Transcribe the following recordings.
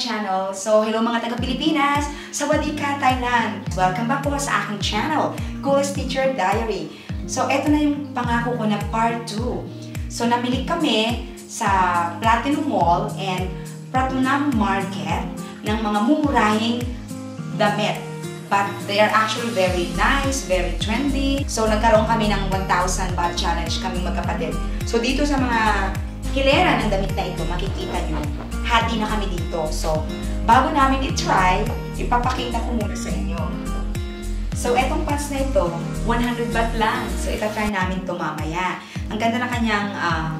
channel. So, hello mga taga-Pilipinas! Sawadee ka, Thailand! Welcome back po sa aking channel, Coolest Teacher Diary. So, eto na yung pangako ko na part 2. So, namili kami sa Platinum Mall and Platinum Market ng mga mumurahing damit. But they are actually very nice, very trendy. So, nagkaroon kami ng 1,000 baht challenge kaming magkapatid. So, dito sa mga hilera ng damit na ito, makikita nyo, hati na kami dito. So, bago namin i-try, ipapakita ko muna sa inyo. So, etong pants na ito, 100 baht lang. So, ita-try namin ito mamaya. Ang ganda na kanyang ah,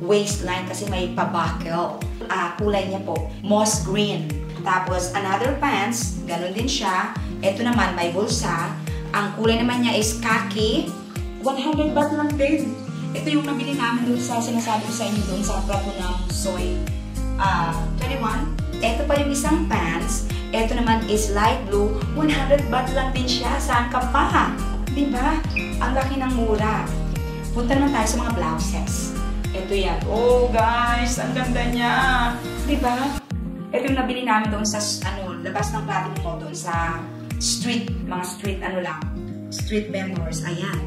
waistline kasi may pa-buckle. Ah, kulay niya po, moss green. Tapos, another pants, ganun din siya. Ito naman, may bulsa. Ang kulay naman niya is khaki. 100 baht lang din. Ito yung nabili namin doon sa sinasabi ko sa inyo doon sa Pratunam Soy ah 21. Ito pa yung isang pants. Ito naman is light blue. 100 baht lang din siya. Saan ka pa? Di ba? Ang laki ng mura. Punta naman tayo sa mga blouses. Ito yan. Oh, guys! Ang ganda niya! Di ba? Ito yung nabili namin doon sa, ano, labas ng platinum mo doon sa street, mga street, ano lang, street vendors. Ayan.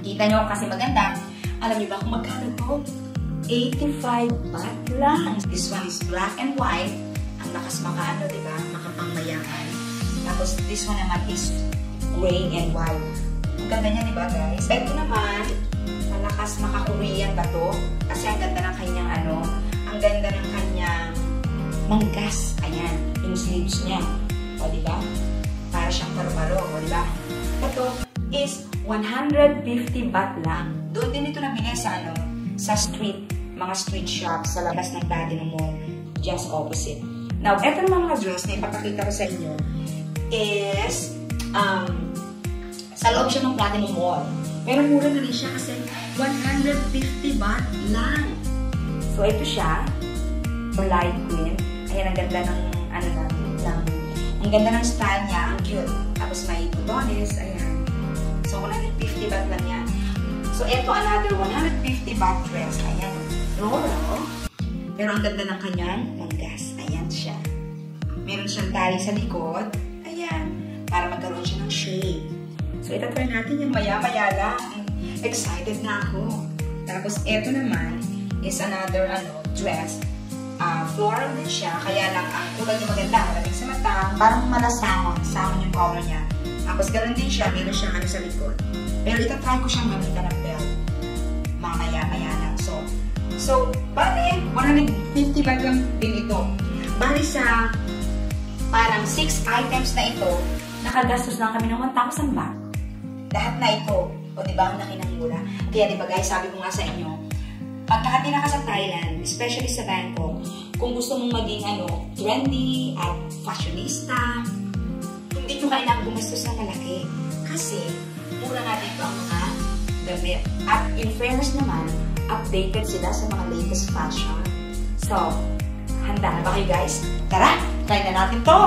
Kita nyo kasi maganda. Alam niyo ba kung magkano to? 85 baht lang. This one is black and white. Ang lakas makaano, di ba? Makapangmayaman. Tapos this one naman is gray and white. Ang ganda niya, di ba guys? Ito naman, malakas maka-Korean ba to? Kasi ang ganda ng kanyang ano, ang ganda ng kanyang manggas. Ayan, yung sleeves niya. O, di ba? Para siyang paru-paro, o, di ba? Ito is 150 baht lang. Doon din ito nabili sa ano, sa street, mga street shops sa labas ng Platinum Mall, just opposite. Now, eto naman mga dress na ipapakita ko sa inyo is um, sa loob siya ng Platinum Mall. Pero mura na rin siya kasi 150 baht lang. So, ito siya. Light green. Ayan, ang ganda ng, ano na, ng, ang ganda ng style niya. Ang cute. Tapos may butones. Ayan. So, 150 baht lang yan. So, ito another 150 baht dress. Ayan. Floral. Pero ang ganda ng kanyang manggas. Ayan siya. Meron siyang tali sa likod. Ito try natin yung maya-maya lang. Excited na ako. Tapos, ito naman is another ano dress. Uh, floral din siya. Kaya lang, ang kulay niya maganda. Malamig sa mata. Parang malasamon. Samon yung color niya. Tapos, ganun din siya. Meron siyang ano sa likod. Pero itatry ko siyang gamitan ng belt. Mamaya-maya lang. So, so, bali, 150 bag lang din ito. Bali sa parang 6 items na ito, nakagastos lang kami ng 1,000 baht. Lahat na ito. O diba, ang laki ng mura. Kaya diba guys, sabi ko nga sa inyo, pagkakatira ka sa Thailand, especially sa Bangkok, kung gusto mong maging ano, trendy at fashionista, hindi nyo kailangan gumastos ng malaki. Kasi, mura nga dito ang mga damit. At in fairness naman, updated sila sa mga latest fashion. So, handa na ba kayo guys? Tara, try na natin to!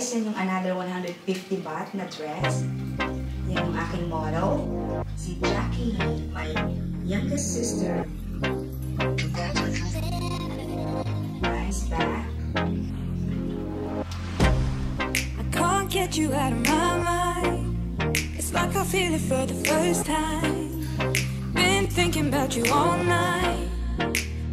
Guys, yung another 150 baht na dress. Yan yung aking model. Si Jackie, my youngest sister. Nice back. I can't get you out of my mind. It's like I feel it for the first time. Been thinking about you all night.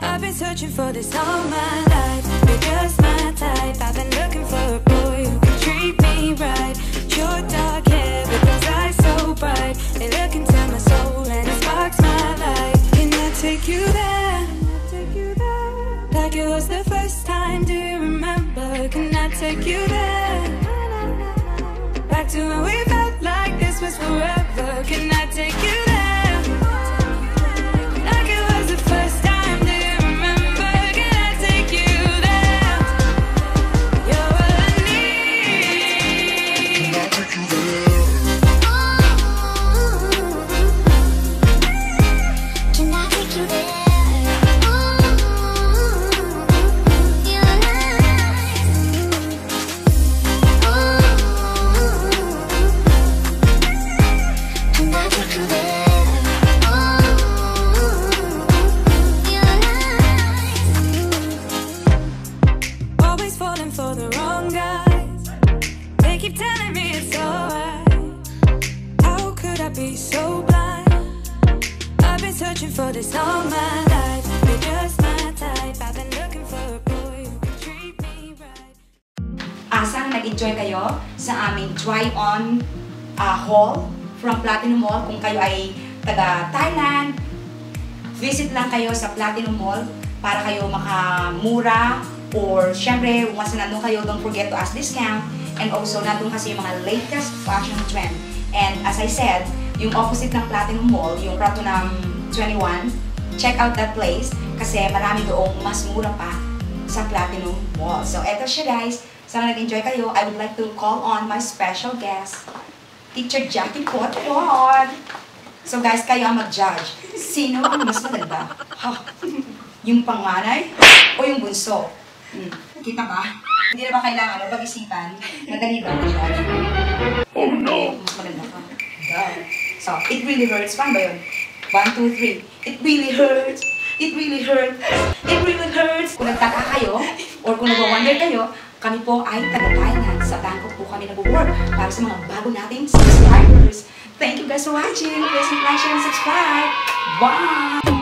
I've been searching for this all my life. You're just my type. I've been looking for a boy treat me right. Your dark hair with those eyes so bright. They look into my soul and it sparks my life. Can I take you there? Like it was the first time. Do you remember? Can I take you there? Back to when we felt like this was forever. All my life. You're just my type. I've been looking for a boy who treat me right. Asang nag-enjoy kayo sa aming try-on uh, haul from Platinum Mall. Kung kayo ay taga Thailand, visit lang kayo sa Platinum Mall para kayo makamura or syempre, once na nandun kayo, don't forget to ask discount and also nandun kasi yung mga latest fashion trend. And as I said, yung opposite ng Platinum Mall, yung Pratunam 21, check out that place kasi marami doong mas mura pa sa Platinum Mall. So, eto siya guys. Sana nag-enjoy kayo. I would like to call on my special guest, Teacher Jackie Potpot. So guys, kayo ang mag-judge. Sino ang mas maganda? Ha? Yung panganay o yung bunso? Hmm. Kita ba? Hindi na ba kailangan ano, pag-isipan? Madali ba mag-judge? Oh no! Mas maganda ka. So, it really hurts. Paano ba yun? One, two, three. It really hurts. It really hurts. It really hurts. Kung nagtaka kayo, or kung nag-wonder kayo, kami po ay taga-Thailand. Sa Bangkok po kami nag-work para sa mga bago nating subscribers. Thank you guys for watching. Please like, share, and subscribe. Bye!